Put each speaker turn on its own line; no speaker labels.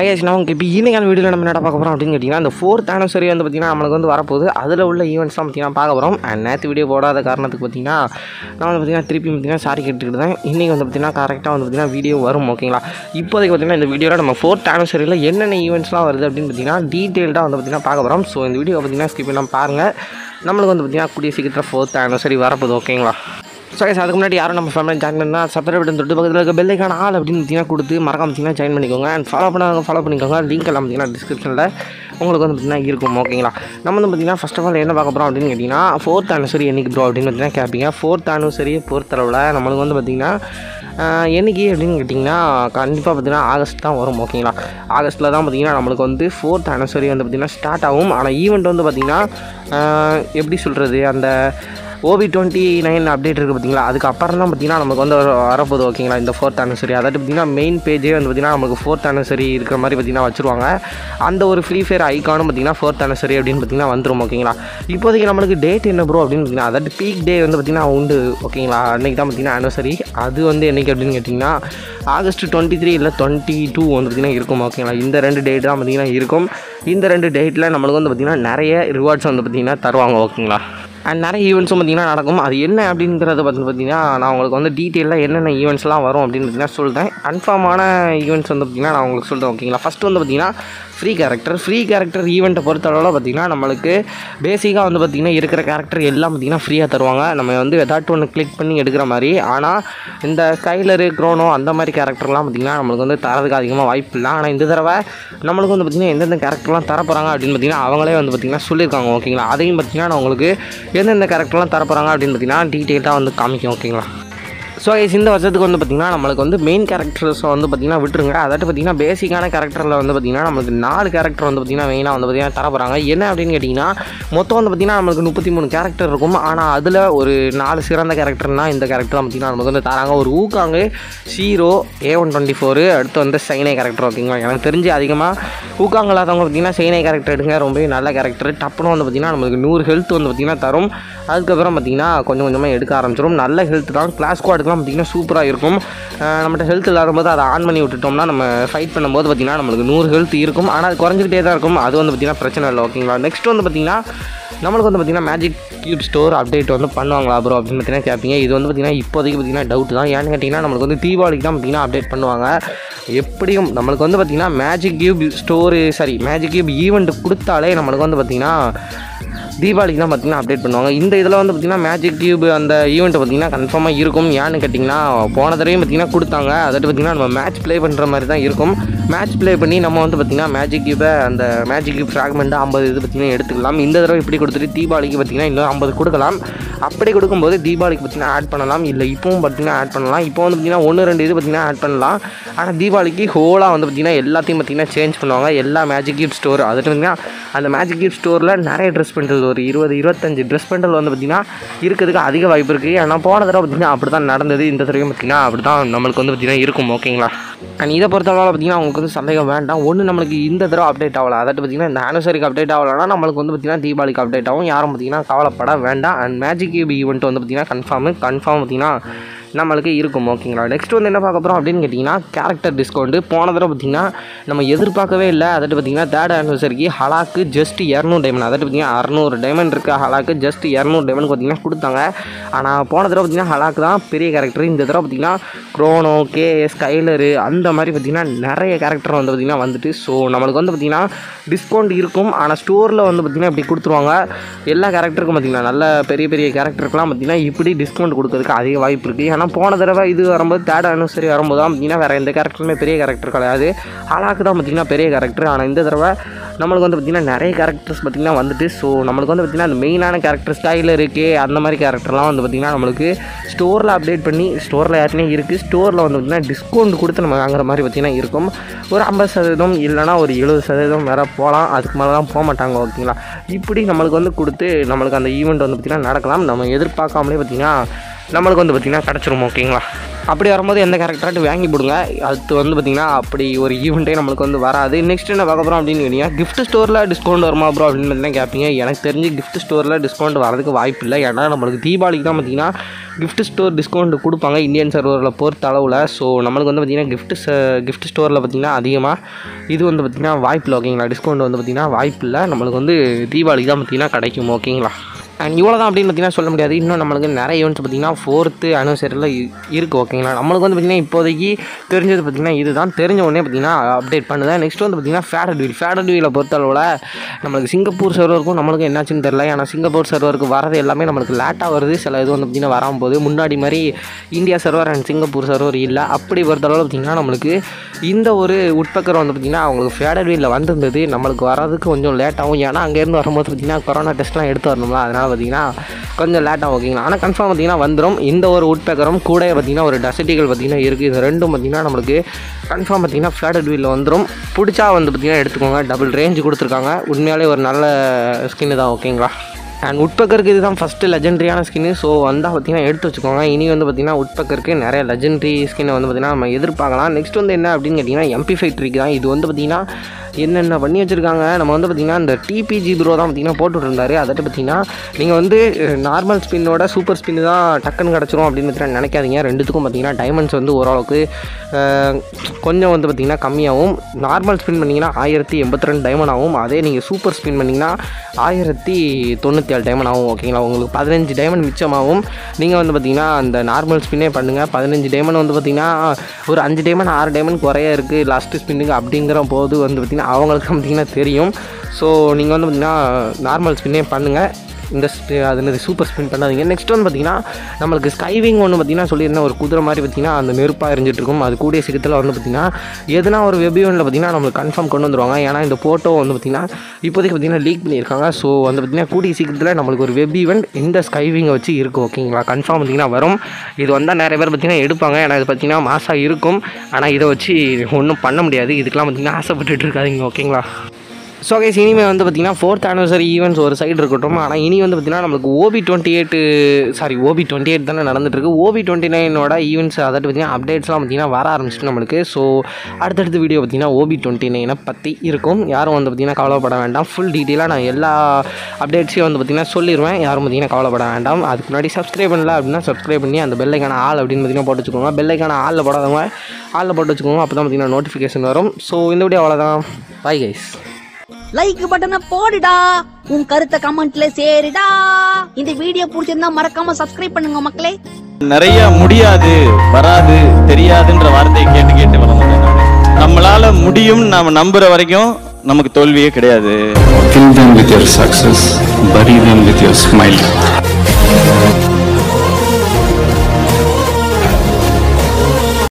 ஆயாச்சுன்னா உங்களுக்கு இப்போ ஈவினிங்கான வீடியோவில் நம்ம என்ன பார்க்க போகிறோம் அப்படின்னு கேட்டிங்கன்னா அந்த ஃபோர்த் ஆனிவர்சரி வந்து பார்த்திங்கன்னா நம்மளுக்கு வந்து வரப்போகுது. அதில் உள்ள ஈவெண்ட்ஸ்லாம் பார்த்திங்கன்னா பார்க்க போகிறோம் அண்ட் நேற்று வீடியோ போடாத காரணத்துக்கு பார்த்திங்கன்னா நான் வந்து பார்த்திங்கன்னா திருப்பி பார்த்திங்கன்னா சாரி கேட்டுக்கிட்டு தான் இன்றைக்கி வந்து பார்த்திங்கன்னா கரெக்டாக வந்து பார்த்திங்கன்னா வீடியோ வரும் ஓகேங்களா இப்போதைக்கு பார்த்திங்கன்னா இந்த வீடியோவில் நம்ம ஃபோர்த் ஆனிவர்சரியில் என்னென்ன ஈவெண்ட்ஸ்லாம் வருது அப்படின்னு பார்த்திங்கன்னா டீட்டெயில்டாக வந்து பார்த்திங்கன்னா பார்க்க போகிறோம் ஸோ இந்த வீடியோ பார்த்திங்கன்னா ஸ்கிப் பண்ணாமல் பாருங்கள் நம்மளுக்கு வந்து பார்த்திங்கன்னா கூடிய சீக்கிரத்தில் ஃபோர்த் ஆனிவர்சரி வரப்போகுது ஓகேங்களா ஸோ அதுக்கு முன்னாடி யாரும் நம்ம ஃபேமிலி ஜாயின் பண்ணால் சப்ஸ்கிரைப் பட்டன் தொட்டு பக்கத்தில் இருக்க பெல்லைக்கான ஆள் அப்படின்னு பார்த்தீங்கன்னா கொடுத்து மறக்காம பார்த்தீங்கன்னா ஜாயின் பண்ணிக்கோங்க. அண்ட் ஃபாலோ பண்ணாங்க ஃபாலோ பண்ணிக்கோங்க. லிங்க் எல்லாம் பார்த்தீங்கன்னா டிஸ்கிரிப்ஷனில் உங்களுக்கு வந்து பார்த்தீங்கன்னா இருக்கும் ஓகேங்களா நம்ம வந்து பார்த்தீங்கன்னா ஃபஸ்ட் ஆஃப் ஆல் என்ன பார்க்க போகிறோம் அப்படின்னு கேட்டிங்கன்னா ஃபோர்த் ஆனிவர்சரி என்றைக்கு ப்ரோ அப்படின்னு பார்த்தீங்கன்னா கேட்பீங்க ஃபோர்த் ஆனிவர்சரியை பொறுத்தளவில் நம்மளுக்கு வந்து பார்த்திங்கன்னா ஆஹ், அப்படின்னு கேட்டிங்கன்னா கண்டிப்பாக பார்த்தீங்கன்னா ஆகஸ்ட் தான் வரும் ஓகேங்களா ஆகஸ்ட்டில் தான் பார்த்தீங்கன்னா நம்மளுக்கு வந்து ஃபோர்த் ஆனிவர்சரி வந்து பார்த்திங்கன்னா ஸ்டார்ட் ஆகும். ஆனால் ஈவெண்ட் வந்து பார்த்திங்கன்னா எப்படி சொல்கிறது அந்த ஓவி டுவெண்ட்டி நைன் அப்டேட் இருக்குது பார்த்தீங்களா அதுக்கப்புறம் தான் பார்த்தீங்கன்னா நமக்கு வந்து வரப்போகுது ஓகேங்களா இந்த ஃபோர்த் ஆனிவர்சரி அதாவது பார்த்தீங்கன்னா மெயின் பேஜே வந்து பார்த்தீங்கன்னா நமக்கு ஃபோர்த் ஆனிவர்சரி இருக்கிற மாதிரி பார்த்தீங்கன்னா வச்சுருவாங்க. அந்த ஒரு ஃப்ரீ ஃபயர் ஐக்கானும் பார்த்தீங்கன்னா ஃபோர்த் ஆனிவர்சரி அப்படின்னு பார்த்தீங்கன்னா வந்துடும் ஓகேங்களா இப்போதைக்கு நம்மளுக்கு டேட் என்ன ப்ரோ அப்படின்னு பார்த்தீங்கன்னா அதாவது பீக் டே வந்து பார்த்தீங்கன்னா உண்டு ஓகேங்களா அன்றைக்கி தான் பார்த்தீங்கன்னா ஆனிவர்சரி அது வந்து என்னைக்கு அப்படின்னு கேட்டிங்கன்னா ஆகஸ்ட் டுவெண்ட்டி த்ரீ இல்லை டுவெண்ட்டி டூ வந்து பார்த்திங்கன்னா இருக்கும் ஓகேங்களா இந்த ரெண்டு டேட் தான் பார்த்தீங்கன்னா இருக்கும். இந்த ரெண்டு டேட்டில் நம்மளுக்கு வந்து பார்த்திங்கன்னா நிறைய ரிவார்ட்ஸ் வந்து பார்த்திங்கன்னா தருவாங்க ஓகேங்களா அண்ட் நிறைய ஈவெண்ட்ஸும் பார்த்திங்கன்னா நடக்கும். அது என்ன அப்படிங்கிறத பார்த்து பார்த்தீங்கன்னா நான் உங்களுக்கு வந்து டீட்டெயிலாக என்னென்ன ஈவெண்ட்ஸ்லாம் வரும் அப்படின்னு பார்த்தீங்கன்னா சொல்லிட்டேன் கன்ஃபார்மான ஈவெண்ட்ஸ் வந்து பார்த்திங்கன்னா நான் உங்களுக்கு சொல்கிறேன் ஓகேங்களா ஃபஸ்ட்டு வந்து பார்த்திங்கன்னா ஃப்ரீ கேரக்டர் ஃப்ரீ கேரக்டர் ஈவெண்ட்டை பொறுத்தளவில் பார்த்திங்கன்னா நம்மளுக்கு பேசிக்காக வந்து பார்த்திங்கன்னா இருக்கிற கேரக்டர் எல்லாம் பார்த்திங்கன்னா ஃப்ரீயாக தருவாங்க. நம்ம வந்து ஏதாட்டும் ஒன்று கிளிக் பண்ணி எடுக்கிற மாதிரி. ஆனால் இந்த ஸ்கைலரு க்ரோனோ அந்த மாதிரி கேரக்டர்லாம் பார்த்திங்கன்னா நம்மளுக்கு வந்து தரதுக்கு அதிகமாக வாய்ப்பு இல்லை. ஆனால் இந்த தடவை நம்மளுக்கு வந்து பார்த்திங்கன்னா எந்தெந்த கேரக்டர்லாம் தரப்போகிறாங்க அப்படின்னு பார்த்திங்கன்னா அவங்களே வந்து பார்த்திங்கன்னா சொல்லியிருக்காங்க ஓகேங்களா அதையும் பார்த்திங்கன்னா நான் உங்களுக்கு எந்தெந்த கேரக்டர்லாம் தரப்போகிறாங்க அப்படின்னு பார்த்திங்கன்னா டீட்டெயில்டாக வந்து காமிக்கும் ஓகேங்களா ஸோ இந்த வருஷத்துக்கு வந்து பார்த்திங்கன்னா நம்மளுக்கு வந்து மெயின் கேரக்டர்ஸை வந்து பார்த்திங்கன்னா விட்டுருங்க. அதாட்டு பார்த்திங்கன்னா பேசிக்கான கேரக்டரில் வந்து பார்த்திங்கன்னா நம்மளுக்கு நாலு கேரக்டர் வந்து பார்த்திங்கன்னா மெயினாக வந்து பார்த்திங்கன்னா தர போகிறாங்க என்ன அப்படின்னு கேட்டிங்கன்னா மொத்தம் வந்து பார்த்திங்கன்னா நம்மளுக்கு முப்பத்தி மூணு கேரக்டர் இருக்கும். ஆனால் அதில் ஒரு நாலு சிறந்த கேரக்டர்னால் இந்த கேரக்டர் தான் பார்த்திங்கன்னா நமக்கு வந்து தராங்க. ஒரு ஊக்காங்கு zero A one twenty four அடுத்து வந்து சைனை கேரக்டர் ஓகேங்களா எனக்கு தெரிஞ்சு அதிகமாக ஊக்காங்க இல்லாதவங்க பார்த்திங்கன்னா சைனை கேரக்டர் எடுங்க. ரொம்பவே நல்ல கேரக்டர் டப்புன்னு வந்து பார்த்திங்கன்னா நம்மளுக்கு நூறு ஹெல்த் வந்து பார்த்திங்கன்னா தரும். அதுக்கப்புறம் பார்த்திங்கன்னா கொஞ்சம் கொஞ்சமாக எடுக்க ஆரம்பிச்சிடும் நல்ல ஹெல்த் தான். கிளாஸ் ஸ்குவாடுக்குலாம் பார்த்திங்கன்னா சூப்பராக இருக்கும். நம்மகிட்ட ஹெல்த் இல்லாத போது அதை ஆன் பண்ணி விட்டுட்டோம்னா நம்ம ஃபைட் பண்ணும்போது பார்த்திங்கன்னா நம்மளுக்கு நூறு ஹெல்த் இருக்கும். ஆனால் அது குறைஞ்சிக்கிட்டே தான் இருக்கும். அது வந்து பார்த்திங்கன்னா பிரச்சனை இல்லை ஓகேங்களா நெக்ஸ்ட் வந்து பார்த்திங்கன்னா நம்மளுக்கு வந்து பார்த்திங்கன்னா மேஜிக் கியூப் ஸ்டோர் அப்டேட் வந்து பண்ணுவாங்களா ப்ரோ அப்படின்னு பார்த்தீங்கன்னா கேட்பீங்க. இது வந்து பார்த்திங்கன்னா இப்போதைக்கு பார்த்திங்கன்னா டவுட் தான். ஏன்னு கேட்டிங்கன்னா நம்மளுக்கு வந்து தீபாவளிக்கு தான் பார்த்திங்கன்னா அப்டேட் பண்ணுவாங்க. எப்படியும் நம்மளுக்கு வந்து பார்த்திங்கன்னா magic cube store sorry magic cube event கொடுத்தாலே நம்மளுக்கு வந்து பார்த்திங்கன்னா தீபாவளிக்குலாம் பார்த்திங்கன்னா அப்டேட் பண்ணுவாங்க. இந்த இதில் வந்து பார்த்திங்கன்னா மேஜிக் கியூப் அந்த ஈவெண்ட் பார்த்திங்கன்னா கன்ஃபார்மாக இருக்கும். ஏன்னு கேட்டிங்கன்னா போன தடவையும் பார்த்திங்கன்னா கொடுத்தாங்க. அதை பார்த்திங்கன்னா நம்ம மேட்ச் ப்ளே பண்ணுற மாதிரி தான் இருக்கும். மேட்ச் ப்ளே பண்ணி நம்ம வந்து பார்த்திங்கன்னா மேஜிக் கியூபை அந்த மேஜிக் கியூப் ஃப்ராக்மெண்ட்டாக ஐம்பது இது பார்த்திங்கன்னா எடுத்துக்கலாம். இந்த தடவை இப்படி கொடுத்துட்டு தீபாவளிக்கு பார்த்திங்கன்னா இன்னும் ஐம்பது கொடுக்கலாம். அப்படி கொடுக்கும்போது தீபாவளிக்கு பார்த்திங்கன்னா ஆட் பண்ணலாம். இல்லை இப்போவும் பார்த்திங்கன்னா ஆட் பண்ணலாம். இப்போ வந்து பார்த்திங்கன்னா ஒன்று ரெண்டு இது பார்த்திங்கன்னா ஆட் பண்ணலாம். ஆனால் தீபாவளிக்கு ஹோலாக வந்து பார்த்திங்கன்னா எல்லாத்தையும் பார்த்திங்கன்னா சேஞ்ச் பண்ணுவாங்க. எல்லா மேஜிக் கியூப் ஸ்டோர் அது பார்த்திங்கன்னா அந்த மேஜிக் கியூப் ஸ்டோரில் நிறைய ட்ரெஸ் பெண்டல் ஒரு இருபது இருபத்தஞ்சு ட்ரெஸ் பெண்டல் வந்து பார்த்திங்கன்னா இருக்கிறதுக்கு அதிக வாய்ப்பு இருக்குது ஆனால் போன தடவை பார்த்திங்கன்னா அப்படி தான் நடந்தது. இந்த தடவையும் பார்த்திங்கன்னா அப்படி தான் நம்மளுக்கு வந்து பார்த்திங்கன்னா இருக்கும். ஓகேங்களா அண்ட் இதை பொறுத்தளவில் பார்த்திங்கன்னா அவங்களுக்கு வந்து சந்தேகம் வேண்டாம். ஒன்று நம்மளுக்கு இந்த தடவை அப்டேட் ஆகலை. அதாவது பார்த்திங்கன்னா இந்த ஆனிவர்சரிக்கு அப்டேட் ஆகலைன்னா நம்மளுக்கு வந்து பார்த்திங்கன்னா தீபாவளிக்கு அப்டேட் ஆகும். யாரும் பார்த்திங்கன்னா கவலைப்பட வேண்டாம். அண்ட் மேஜிக் கியூப் ஈவெண்ட் வந்து பார்த்திங்கன்னா கன்ஃபார்மு கன்ஃபார்ம் பார்த்திங்கன்னா நம்மளுக்கு இருக்கும் ஓகேங்களா நெக்ஸ்ட் வந்து என்ன பார்க்க போகிறோம் அப்படின்னு கேட்டிங்கன்னா கேரக்டர் டிஸ்கவுண்ட்டு போன தடவை பார்த்திங்கன்னா நம்ம எதிர்பார்க்கவே இல்லை. அதாவது பார்த்திங்கன்னா தேர்ட் ஆனிவர்சரிக்கு ஹலாக்கு ஜஸ்ட் இரநூறு டைமண்ட் அதாவது பார்த்திங்கன்னா அறநூறு டைமண்ட் இருக்க. ஹலாக்கு ஜஸ்ட் இரநூறு டைமண்ட் பார்த்திங்கன்னா கொடுத்தாங்க. ஆனால் போன தடவை பார்த்திங்கன்னா ஹலாக்கு தான் பெரிய கேரக்டர் இந்த தடவை பார்த்திங்கன்னா க்ரோனோ கே ஸ்கைலரு அந்த மாதிரி பார்த்திங்கன்னா நிறைய கேரக்டர் வந்து பார்த்திங்கன்னா வந்துட்டு ஸோ நம்மளுக்கு வந்து பார்த்திங்கன்னா டிஸ்கவுண்ட் இருக்கும். ஆனால் ஸ்டோரில் வந்து பார்த்திங்கன்னா இப்படி கொடுத்துருவாங்க. எல்லா கேரக்டருக்கும் பார்த்திங்கன்னா நல்ல பெரிய பெரிய கேரக்டருக்குலாம் பார்த்திங்கன்னா இப்படி டிஸ்கவுண்ட் கொடுக்கறதுக்கு அதிக வாய்ப்பு இருக்குது ஆனால் போன தடவை இது வரும்போது தேர்ட் அனிவர்சரி வரும்போது தான் பார்த்திங்கன்னா வேறு எந்த கேரக்டருமே பெரிய கேரக்டர் கிடையாது. ஹலாக்கு தான் பார்த்திங்கன்னா பெரிய கேரக்டர் ஆனால் இந்த தடவை நம்மளுக்கு வந்து பார்த்திங்கன்னா நிறைய கேரக்டர்ஸ் பார்த்திங்கன்னா வந்துட்டு ஸோ நம்மளுக்கு வந்து பார்த்திங்கன்னா அந்த மெயினான கேரக்டர் ஸ்டைலில் இருக்கே அந்த மாதிரி கேரக்டர்லாம் வந்து பார்த்திங்கன்னா நம்மளுக்கு ஸ்டோரில் அப்டேட் பண்ணி ஸ்டோரில் ஏற்கனவே இருக்குது ஸ்டோரில் வந்து பார்த்திங்கன்னா டிஸ்கவுண்ட் கொடுத்து நம்ம வாங்குற மாதிரி பார்த்திங்கன்னா இருக்கும். ஒரு ஐம்பது சதவீதம் இல்லைனா ஒரு எழுபது சதவீதம் வேறு போகலாம். அதுக்கு மேலே தான் போக மாட்டாங்க ஓகேங்களா இப்படி நம்மளுக்கு வந்து கொடுத்து நம்மளுக்கு அந்த ஈவெண்ட் வந்து பார்த்திங்கன்னா நடக்கலாம். நம்ம எதிர்பார்க்காமலே பார்த்திங்கன்னா நம்மளுக்கு வந்து பார்த்திங்கன்னா கிடச்சிரும் ஓகேங்களா? அப்படி வரும்போது எந்த கேரக்டராட்டு வாங்கி போடுங்க. அது வந்து பார்த்திங்கன்னா அப்படி ஒரு ஈவெண்ட்டே நம்மளுக்கு வந்து வராது. நெக்ஸ்ட் என்ன பார்க்க போகிறோம் அப்படின்னு கேட்டிங்கன்னா கிஃப்ட் ஸ்டோரில் டிஸ்கவுண்ட் வருமா ப்ரோ அப்படின்னு பார்த்தீங்கன்னா கேட்பீங்க. எனக்கு தெரிஞ்சு கிஃப்ட் ஸ்டோரில் டிஸ்கவுண்ட் வரதுக்கு வாய்ப்பு இல்லை. ஏன்னா நம்மளுக்கு தீபாவளிக்கு தான் பார்த்திங்கன்னா கிஃப்ட் ஸ்டோர் டிஸ்கவுண்ட் கொடுப்பாங்க இந்தியன் சர்வரில் பொறுத்த அளவில். ஸோ நம்மளுக்கு வந்து பார்த்திங்கன்னா கிஃப்ட் கிஃப்ட் ஸ்டோரில் பார்த்திங்கன்னா அதிகமாக இது வந்து பார்த்திங்கன்னா வாய்ப்பு இல்லை ஓகேங்களா? டிஸ்கவுண்ட் வந்து பார்த்திங்கன்னா வாய்ப்பு இல்லை. நம்மளுக்கு வந்து தீபாவளிக்கு தான் பார்த்திங்கன்னா கிடைக்கும் ஓகேங்களா? அண்ட் இவ்வளோ தான் அப்படின்னு பார்த்தீங்கன்னா சொல்ல முடியாது. இன்னும் நம்மளுக்கு நிறைய ஈவெண்ட்ஸ் பார்த்தீங்கன்னா ஃபோர்த்து அனிவர்சரியில் இருக்குது ஓகேங்களா நம்மளுக்கு வந்து பார்த்திங்கன்னா இப்போதைக்கு தெரிஞ்சது பார்த்திங்கன்னா இதுதான். தெரிஞ்ச உடனே பார்த்திங்கன்னா அப்டேட் பண்ணுதேன் நெக்ஸ்ட் வந்து பார்த்திங்கன்னா ஃபேடட் வீல் ஃபேடட் வீலை பொறுத்தளவில் நம்மளுக்கு சிங்கப்பூர் சர்வருக்கும் நம்மளுக்கு என்னாச்சுன்னு தெரியல. ஏன்னா சிங்கப்பூர் சர்வருக்கு வரது எல்லாமே நம்மளுக்கு லேட்டாக வருது. சில இது வந்து பார்த்திங்கன்னா வராமல் போது முன்னாடி மாதிரி India server and Singapore server இல்லை. அப்படி பொறுத்தளவில் பார்த்திங்கன்னா நம்மளுக்கு இந்த ஒரு உட்பக்கர் வந்து பார்த்திங்கன்னா அவங்களுக்கு ஃபேடட் வீலில் வந்திருந்தது. நம்மளுக்கு வரதுக்கு கொஞ்சம் லேட்டாகும் ஏன்னா அங்கேருந்து வரும்போது பார்த்திங்கன்னா கொரோனா டெஸ்ட்லாம் எடுத்து வரணும்ல. அதனால் பார்த்தீங்கன்னா கொஞ்சம் லேட்டாக ஓகேங்களா? ஆனால் கன்ஃபார்ம் பார்த்தீங்கன்னா வந்துடும் இந்த ஒரு உட்பேக்கரும் கூட பார்த்தீங்கன்னா ஒரு டசட்டிகள் பார்த்திங்கன்னா இருக்குது இது ரெண்டும் பார்த்திங்கன்னா நம்மளுக்கு கன்ஃபார்ம் பார்த்திங்கன்னா ஃப்ளாட்டட் வீலில் வந்துடும் பிடிச்சா வந்து பார்த்திங்கன்னா எடுத்துக்கோங்க. டபுள் ரேஞ்சு கொடுத்துருக்காங்க. உண்மையாலே ஒரு நல்ல ஸ்கின்னு தான் ஓகேங்களா? அண்ட் உட்பக்கருக்கு இதுதான் ஃபஸ்ட்டு லெஜெண்ட்ரியான ஸ்கின்னு ஸோ வந்தால் பார்த்தீங்கன்னா எடுத்து வச்சுக்கோங்க. இனி வந்து பார்த்திங்கன்னா உட்பக்கருக்கு நிறைய லெஜெண்ட்ரி ஸ்கின்னை வந்து பார்த்திங்கன்னா நம்ம எதிர்பார்க்கலாம். நெக்ஸ்ட் வந்து என்ன அப்படின்னு கேட்டிங்கன்னா எம்பி ஃபைட்ரிக்கு தான். இது வந்து பார்த்திங்கன்னா என்னென்ன பண்ணி வச்சுருக்காங்க? நம்ம வந்து பார்த்திங்கன்னா இந்த டிபிஜி ப்ரோ தான் பார்த்திங்கன்னா போட்டுட்டு இருந்தாரு பார்த்திங்கன்னா நீங்கள் வந்து நார்மல் ஸ்பின்னோட சூப்பர் ஸ்பின்னு தான் டக்குன்னு கிடச்சிரும் அப்படின்னு நினைக்காதீங்க. ரெண்டுத்துக்கும் பார்த்திங்கன்னா டைமண்ட்ஸ் வந்து ஓரளவுக்கு கொஞ்சம் வந்து பார்த்திங்கன்னா கம்மியாகவும் நார்மல் ஸ்பின் பண்ணிங்கன்னா ஆயிரத்தி எண்பத்தி ரெண்டு டைமண்ட் ஆகும் அதே நீங்கள் சூப்பர் ஸ்பின் பண்ணிங்கன்னா ஆயிரத்தி தொண்ணூற்றி ஏழு டைமண்ட் ஆகும் ஓகேங்களா உங்களுக்கு பதினஞ்சு டைமண்ட் மிச்சமாகவும் நீங்கள் வந்து பார்த்திங்கன்னா அந்த நார்மல் ஸ்பின்னே பண்ணுங்கள் பதினஞ்சு டைமண்ட் வந்து பார்த்திங்கன்னா ஒரு அஞ்சு டைமண்ட் ஆறு டைமண்ட் குறைய இருக்குது லாஸ்ட்டு ஸ்பின்னுக்கு அப்படிங்கிற போது வந்து பார்த்திங்கன்னா அவங்களுக்கு பார்த்திங்கன்னா தெரியும். ஸோ நீங்கள் வந்து பார்த்திங்கன்னா நார்மல் ஸ்பின்னே பண்ணுங்கள் இந்த அது என்னது சூப்பர் ஸ்பின் பண்ணாதீங்க. நெக்ஸ்ட் வந்து பார்த்திங்கன்னா நம்மளுக்கு ஸ்கைவிங் ஒன்று பார்த்திங்கன்னா சொல்லியிருந்தேன். ஒரு குதிரை மாதிரி பார்த்திங்கன்னா அந்த நெருப்பாக எரிஞ்சிட்டு இருக்கும் அது கூடிய சீக்கிரத்தில் வந்து பார்த்திங்கன்னா எதுனா ஒரு வெபியூனில் பார்த்திங்கன்னா நம்மளுக்கு கன்ஃபார்ம் கொண்டு வந்துருவாங்க. ஏன்னா இந்த ஃபோட்டோ வந்து பார்த்திங்கன்னா இப்போதைக்கு பார்த்திங்கன்னா லீக் பண்ணியிருக்காங்க. ஸோ வந்து பார்த்திங்கன்னா கூடிய சீக்கிரத்தில் நம்மளுக்கு ஒரு வெப் ஈவெண்ட் இந்த ஸ்கைவிங்கை வச்சு இருக்கும் ஓகேங்களா கன்ஃபார்ம் பார்த்திங்கன்னா வரும். இது வந்தால் நிறைய பேர் பார்த்திங்கன்னா எடுப்பாங்க. ஏன்னா இது பார்த்திங்கன்னா மாசாக இருக்கும். ஆனால் இதை வச்சு ஒன்றும் பண்ண முடியாது. இதுக்கெலாம் பார்த்திங்கன்னா ஆசைப்பட்டுட்டு இருக்காதிங்க ஓகேங்களா ஸோ கைஸ் இனிமேல் வந்து பார்த்திங்கன்னா ஃபோர்த் ஆனிவர்சரி ஈவெண்ட்ஸ் ஒரு சைடு இருக்கட்டும். ஆனால் இனி வந்து பார்த்திங்கன்னா நம்மளுக்கு OB twenty eight sorry OB twenty eight தானே நடந்துட்டுருக்கு. ஓபி டுவெண்ட்டி நைனோட ஈவெண்ட்ஸ் அதாவது பார்த்திங்கன்னா அப்டேட்ஸ்லாம் பார்த்திங்கன்னா வர ஆரம்பிச்சிட்டு நம்மளுக்கு. ஸோ அடுத்தடுத்த வீடியோ பார்த்திங்கன்னா ஓபி டுவெண்ட்டி நைனை பற்றி இருக்கும். யாரும் வந்து பார்த்திங்கன்னா கவலைப்பட வேண்டாம். ஃபுல் டீட்டெயிலாக நான் எல்லா அப்டேட்ஸையும் வந்து பார்த்திங்கன்னா சொல்லிடுவேன் யாரும் பார்த்திங்கன்னா கவலைப்பட வேண்டாம். அதுக்கு முன்னாடி சப்ஸ்கிரைப் பண்ணல அப்படின்னா சப்ஸ்கிரைப் பண்ணி அந்த பெல்லைக்கான ஆள் அப்படின்னு பார்த்திங்கன்னா போட்டு வச்சுக்கோங்க. பெல்லைக்கான ஆளில் போடாதவங்க ஆளில் போட்டு வச்சுக்கோங்க. அப்போ தான் பார்த்திங்கன்னா நோட்டிஃபிகேஷன் வரும். ஸோ இந்த வீடியோ அவ்வளோதான் பை கைஸ்
லைக் பட்டனை போடுடா உன் கருத்தை கமெண்ட்ல சேருடா இந்த வீடியோ பிடிச்சிருந்தா மறக்காம சப்ஸ்கிரைப் பண்ணுங்க மக்களே
நிறைய முடியாது வராது தெரியாதுன்ற வார்த்தையை கேட்டு கேட்டு நானு. நம்மளால முடியும் நாம நம்புற வரைக்கும் நமக்கு தோல்வியே கிடையாது
Kill them with your success, bury them with your smile.